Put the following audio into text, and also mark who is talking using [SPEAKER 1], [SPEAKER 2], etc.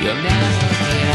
[SPEAKER 1] You're now.